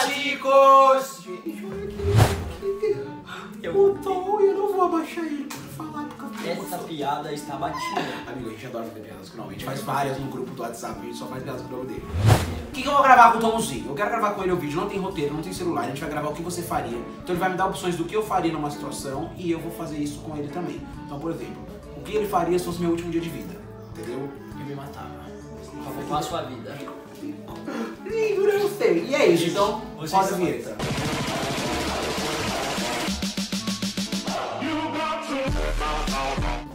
fanáticos! Eu Botou, eu não vou abaixar ele pra falar porque eu Essa piada está batida. Amigo, a gente adora fazer piadas com o nome. A gente faz várias no grupo do WhatsApp, a gente só faz piadas com o nome dele. O que, que eu vou gravar com o Tomzinho? Eu quero gravar com ele o vídeo, não tem roteiro, não tem celular, a gente vai gravar o que você faria. Então ele vai me dar opções do que eu faria numa situação e eu vou fazer isso com ele também. Então, por exemplo, o que ele faria se fosse meu último dia de vida? Entendeu? Eu me matava. Pra poupar a sua vida. Lindo, sei. E é isso, então, roda a vinheta.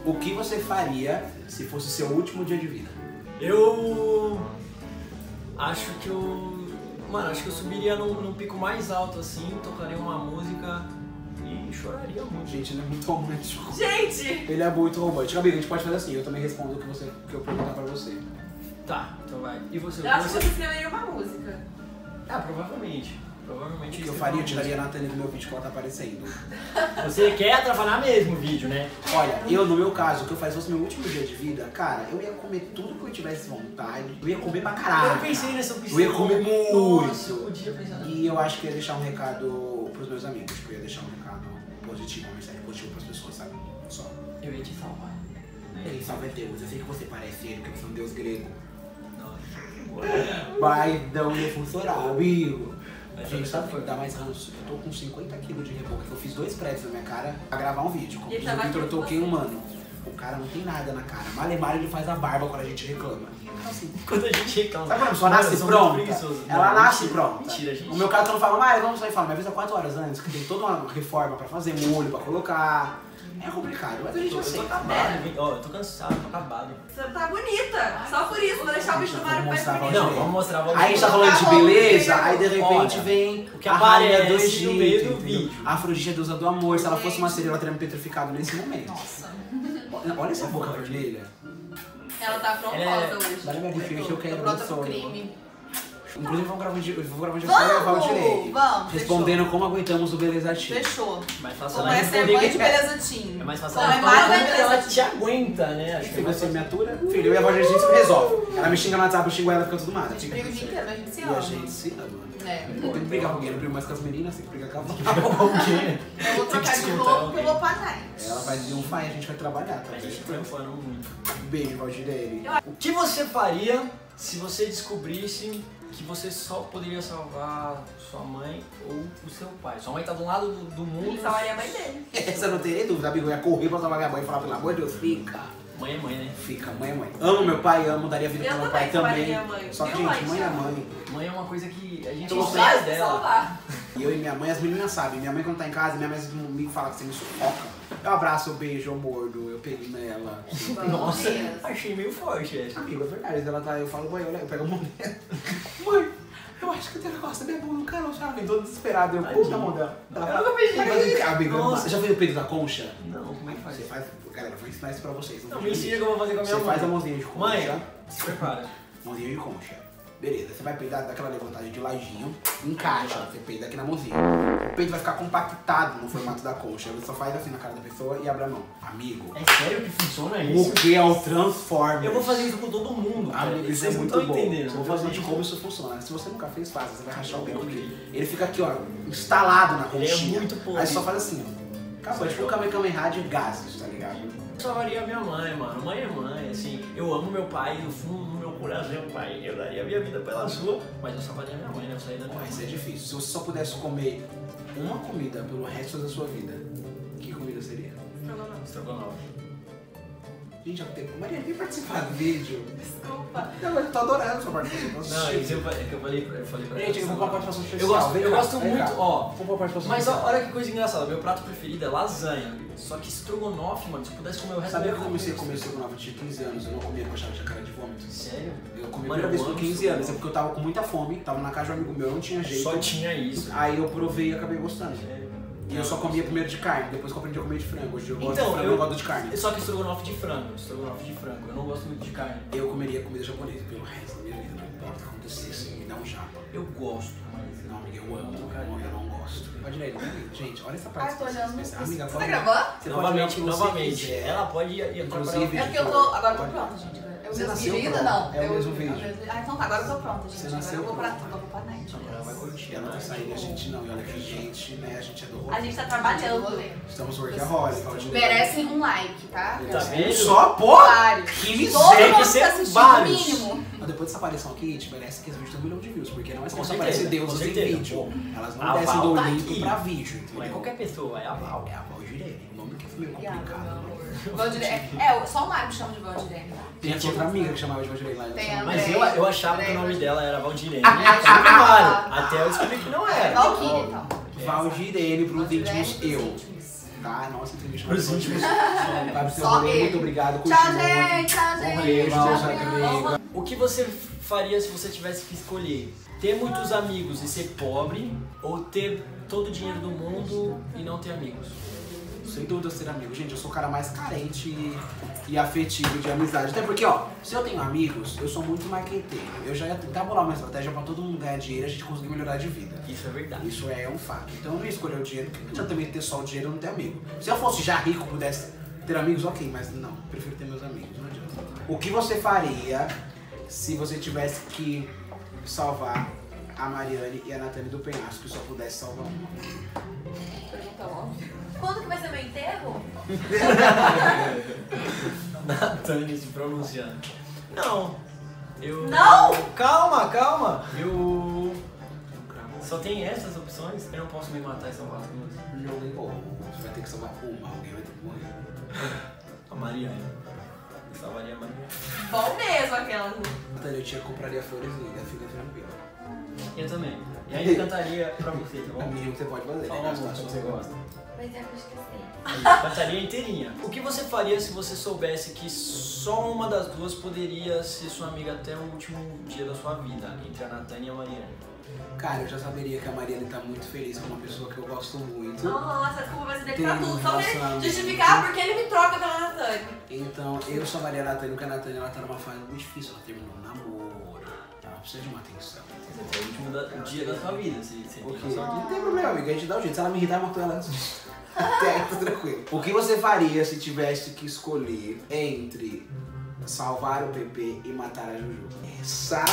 O que você faria se fosse seu último dia de vida? Eu acho que eu. Mano, acho que eu subiria num, num pico mais alto assim, tocaria uma música e choraria muito. Gente, ele é muito romântico. Gente! Ele é muito romântico. Amigo, a gente pode fazer assim, eu também respondo o que, você, o que eu perguntar pra você. Tá, então vai. E você? Eu acho que você... você escreveria uma música. Ah, provavelmente. Provavelmente O que eu faria, eu tiraria a Nathalie do meu vídeo que ela tá aparecendo. Você quer atrapalhar mesmo o vídeo, né? Olha, eu no meu caso, o que eu faria se fosse meu último dia de vida, cara, eu ia comer tudo que eu tivesse vontade. Eu ia comer pra caralho. eu pensei nessa opção. Eu ia comer Nossa, eu muito. podia pensar nisso. E eu acho que eu ia deixar um recado pros meus amigos. Tipo, eu ia deixar um recado positivo, uma mensagem positiva pras pessoas, sabe? Só. Eu ia te salvar. Quem salva Deus. Eu sei que você parece ele, porque você é um deus grego. Não ia funcionar, amigo. Mas Gente, eu- sabe o que dá mais ranço? Eu tô com 50 quilos de reboco, eu fiz dois prédios na minha cara pra gravar um vídeo. Com E ele o tá mais Victor eu toquei um mano. O cara não tem nada na cara. Malemar ele faz a barba quando a gente reclama. Então, assim, Quando a gente reclama. Sabe quando a pessoa nasce eu pronta? Ela Não, nasce mentira, pronta. Mentira, gente. O meu caso, quando fala, ah, vamos sair fala, me avisa 4 horas antes, que tem toda uma reforma pra fazer, molho pra colocar. É complicado, mas a gente Eu tô aceita. acabado, vem- ó, eu tô cansado, tô acabado. Você tá bonita. Só por isso, vou deixar o bicho do Mario Vou mais bonito. Não, vamos mostrar, vamos Aí a gente tá falando de beleza, aí de repente vem o que a rainha do Egito, no meio do vídeo. A Afrodite, a deusa do amor. Se ela fosse uma sereia, ela teria me petrificado nesse momento. Nossa. Olha- essa boca vermelha. Ela tá afrontosa é- hoje. Dá minha bochecha que eu quero pro sono. crime. Inclusive, vamos gravar um dia, eu vou gravar um dia Vamos! o direito. Vamos, Respondendo como aguentamos o Beleza Teen. Fechou. Mais fácil ela conhecer responder mãe de beleza teen. É mais fácil Não, ela é responder mais ela te aguenta, né? Acho que é mais você me atura, filho, eu e a voz de gente se resolve. Ela me xinga no WhatsApp, eu xingo ela, fica tudo A nada. gente briga o dia inteiro, mas a gente se E ama. a gente se ama. É. Eu tenho que brigar com alguém, eu não brigo mais com as meninas, tem que brigar com a quê? Eu vou trocar de roupa porque eu alguém. vou pra night. Ela vai um pai, a gente vai trabalhar, tá? A gente trampando muito. Beijo, Valdirene. O que você faria se você descobrisse que você só poderia salvar sua mãe ou o seu pai? Sua mãe tá do lado do, do mundo. Ele salvaria a mãe dele. Essa eu não teria dúvida, amigo. Eu ia correr pra salvar minha mãe e falar, pelo amor de Deus, fica. Mãe é mãe, né? Fica, mãe é mãe. Amo meu pai, amo, daria vida Eu pro meu pai também. mãe. Só que, gente, mãe é mãe. Mãe é uma coisa que a gente Então não faz Vai dela. salvar. E eu e minha mãe, as meninas sabem. Minha mãe, quando tá em casa, minha mãe me fala que você me sufoca. Eu abraço, eu beijo, eu mordo, eu pego nela. Nossa, achei meio forte essa. Amigo, é verdade. Ela tá, eu falo, mãe, olha, eu pego a mão dela. Mãe, eu acho que tem um negócio da minha bunda no canal, sabe? Todo desesperado. Eu puxo a mão dela. Ela Eu nunca pensei "Mas, nisso." Amigo, Nossa. já fez o peito da concha? Não, como é que faz? Você faz. Galera, vou ensinar isso pra vocês. Não, vou me ensina que eu vou fazer com a minha Você mãe. faz a mãozinha de concha. Mãe, se prepara. Mãozinha de concha. Beleza, você vai peidar daquela levantagem de ladinho, encaixa, você peida aqui na mãozinha. O peito vai ficar compactado no formato da concha. Você só faz assim na cara da pessoa e abre a mão. Amigo, É sério que funciona isso? o que é o Transformers? Eu vou fazer isso com todo mundo. cara. Amigo, isso é muito bom. entendendo. Eu vou fazer de como isso funciona. Se você nunca fez, faça. Você vai rachar o bico. porque Ele fica aqui, ó, instalado na Ele é conchinha. muito podre. Aí só faz assim, ó. Acabou, é tipo o Kamehameha de gases, tá ligado? Eu salvaria minha mãe, mano. Mãe é mãe, assim. Eu amo meu pai, no fundo do meu coração, pai. Eu daria minha vida pela sua, mas eu salvaria minha mãe, né? Eu saí da minha isso é difícil. Se você só pudesse comer uma comida pelo resto da sua vida, que comida seria? Estrogonofe. Gente, já tem. Maria, vem participar do vídeo. Desculpa. Não, eu tô adorando sua participação. Não, isso eu, falei- é que eu falei pra, eu falei pra Gente, eu vou pra participação Eu especial. gosto, Vem eu gosto muito, ó. Vou pra participação Mas ó, olha que coisa engraçada, meu prato preferido é lasanha. Só que estrogonofe, mano, se eu pudesse comer o resto Sabia da que eu comecei a comer estrogonofe de 15 anos? Eu não comia com a chave de cara de vômito. Sério? Eu comi a primeira vez eu com amo 15 anos, é porque eu tava com muita fome, tava na casa de um amigo meu, não tinha jeito. Só tinha isso. Aí eu provei e acabei gostando. Sério? E eu só comia primeiro de carne, depois que eu aprendi a comer de frango. Hoje eu gosto Então, de frango, eu- eu gosto de carne. Só que estrogonofe de frango, estrogonofe de frango. Eu não gosto muito de carne. Eu comeria comida japonesa pelo resto da minha vida, não importa o que acontecesse, me dá um japa. Eu gosto, mas... Não, amiga, eu amo, eu, eu não gosto. Pode ler, gente, olha essa parte. Ai, tô olhando. Amiga, Você tá gravando? Você novamente, novamente. Ela pode ir, ir Inclusive. É porque eu tô. Agora eu tô pronta, gente. Você Meus nasceu pronta. ainda não. É o Eu- mesmo vídeo. Ah, então tá, agora eu tô pronta, gente. Você Agora nasceu eu vou pra, pronta. vou pra night. Ela vai curtir. Ela tá saindo, a gente não. E olha que a gente, né? A gente é do A rolê. gente tá trabalhando. Estamos workaholic. Merecem um like, tá? Tá vendo? Só, pô! Vários. Que Todo miséria! mundo que ser tá vários. mínimo. Mas depois dessa aparição aqui, a gente merece que esse vídeo tenha um milhão de views, porque não é só aparece Deus com em vídeo. Elas não A descem Val do tá Olimpo pra vídeo, Não é entendeu? qualquer pessoa, é a Val. É a Valdirene, o nome que é meio Obrigada, complicado. Né? Valdirene. É, só o Mário chama de Valdirene, tá? Tem essa outra amiga que chamava de Valdirene lá. Tem ela a- Mas eu, eu achava que o nome dela era Valdirene. Ah, Eu sempre Mário. Até eu descobri que não era. Valkyrie, então. Valdirene pros Valdirene íntimos eu. íntimos. Tá? Nossa, entrevista Pros íntimos. Só ele. muito obrigado. Tchau, gente. Tchau, gente. Tchau. O que você faria se você tivesse que escolher? Ter muitos amigos e ser pobre ou ter todo o dinheiro do mundo e não ter amigos? Sem dúvida ser amigo. Gente, eu sou o cara mais carente e, e afetivo de amizade. Até porque, ó, se eu tenho amigos, eu sou muito marqueteiro. Eu já ia tentar bolar uma estratégia pra todo mundo ganhar dinheiro e a gente conseguir melhorar de vida. Isso é verdade. Isso é um fato. Então eu não ia escolher o dinheiro, porque não adianta também ter só o dinheiro e não ter amigo. Se eu fosse já rico, pudesse ter amigos, ok, mas não, prefiro ter meus amigos, não adianta. O que você faria se você tivesse que salvar a Mariane e a Nathalie do Penhasco, que só pudesse salvar uma? Quando que vai ser meu enterro? Natânia se pronunciando. Não. Eu. Não? Calma, calma. Eu. Só tem essas opções? Eu não posso me matar e salvar as duas. Não, ou você vai ter que salvar uma, alguém vai ter que morrer. A Mariane. Eu salvaria a Mariane. Bom mesmo aquela. Nathalie, eu te compraria flores lindas, fica tranquila. Eu também. E ainda cantaria pra você, tá É o bom? mínimo que você pode fazer, Fala né? uma As música que você gosta. Mas é que eu esqueci. Cantaria inteirinha. O que você faria se você soubesse que só uma das duas poderia ser sua amiga até o último dia da sua vida, entre a Natânia e a Mariane? Cara, eu já saberia que a Mariane tá muito feliz com uma pessoa que eu gosto muito. Nossa, desculpa, vai ser dele Tem pra um tudo. Só pra justificar porque ele me troca pela Natânia. Então, eu salvaria a Nathalie, porque a Nathalie ela tá numa fase muito difícil. Ela terminou um namoro, ela precisa de uma atenção. Até o último da- dia da sua vida, se você tem Ok, noção não tem problema, amiga. A gente dá o jeito. Se ela me irritar, eu mato ela antes. Até aí, tá tranquilo. O que você faria se tivesse que escolher entre salvar o PP e matar a Juju? Essa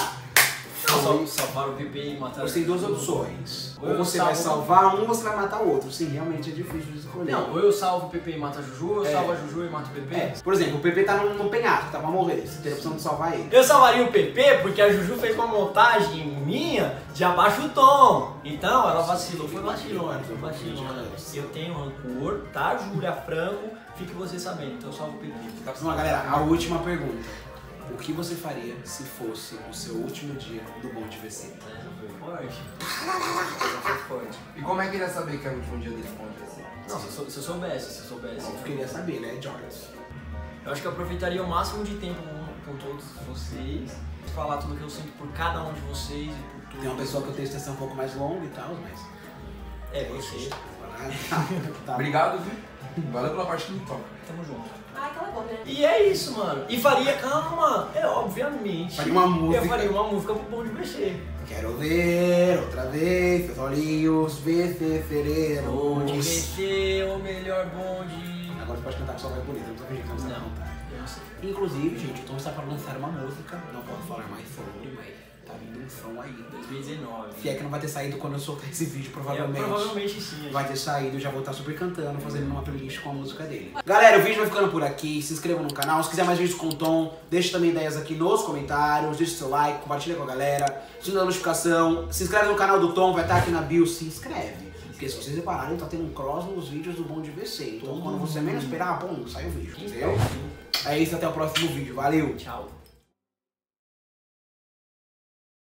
Salvar o PP e matar Você tem duas opções. Ou Ou você vai salvar um ou você vai matar o outro. Sim, realmente é difícil de escolher. Não, ou eu salvo o PP e mato a Juju, ou eu É. salvo a Juju e mato o PP. É, por exemplo, o PP tá num, num penhasco, tá pra morrer. Você tem a opção de salvar ele. Eu salvaria o PP porque a Juju fez uma montagem minha de abaixo o tom. Então ela vacilou, foi vacilona, foi vacilona. Eu tenho rancor, tá? Júlia Franco, fique você sabendo. Então salvo o PP. Vamos lá, galera, a última pergunta. O que você faria se fosse o seu último dia do Monte VC? Forte. Forte. E como é que ele ia saber que era o último dia dele com você? Não, se eu, se eu soubesse, se eu soubesse. Eu queria saber, né, George? Eu acho que eu aproveitaria o máximo de tempo com, com todos vocês, falar tudo que eu sinto por cada um de vocês e por tudo. Tem uma pessoa que eu tenho extensão um pouco mais longa e tal, mas. É, você. Tá. Obrigado, viu? Valeu pela parte que me toca. Tamo junto. Ai, cala a boca. né? E é isso, mano. E faria, calma, é obviamente. Faria uma música. Eu faria uma música pro bom de mexer. Quero ver outra vez seus olhinhos VC Bonde serenos. VC, o melhor bonde. Agora você pode cantar com sua voz bonita, não precisa fingir que você não Não, Inclusive, gente, o Tom está para lançar uma música, não posso falar mais sobre, mas tá vindo um som aí. 2019. Se é que não vai ter saído quando eu soltar esse vídeo, É, provavelmente. provavelmente sim. Vai ter saído, eu já vou estar super cantando, fazendo uma playlist com a música dele. Galera, o vídeo vai ficando por aqui. Se inscreva no canal. Se quiser mais vídeos com o Tom, deixe também ideias aqui nos comentários. Deixe seu like, compartilha com a galera. Ativa a notificação. Se inscreve no canal do Tom, vai estar aqui na bio. Se inscreve. Porque se vocês repararem, tá tendo um cross nos vídeos do Bom de VC. Então quando você menos esperar, pum, sai o vídeo. Entendeu? É isso, até o próximo vídeo. Valeu! Tchau.